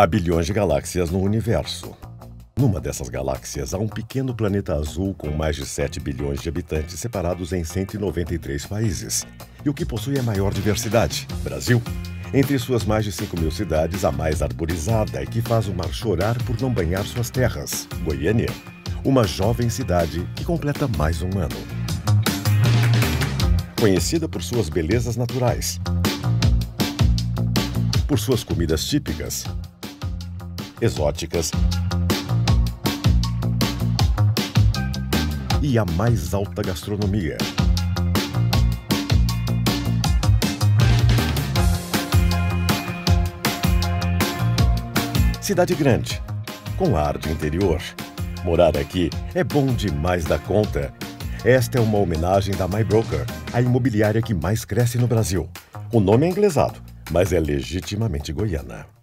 Há bilhões de galáxias no universo. Numa dessas galáxias há um pequeno planeta azul com mais de 7 bilhões de habitantes separados em 193 países. E o que possui a maior diversidade? Brasil. Entre suas mais de 5 mil cidades, a mais arborizada e que faz o mar chorar por não banhar suas terras. Goiânia. Uma jovem cidade que completa mais um ano. Conhecida por suas belezas naturais, por suas comidas típicas, exóticas e a mais alta gastronomia. Cidade grande, com ar de interior. Morar aqui é bom demais da conta. Esta é uma homenagem da My Broker, a imobiliária que mais cresce no Brasil. O nome é inglesado, mas é legitimamente goiana.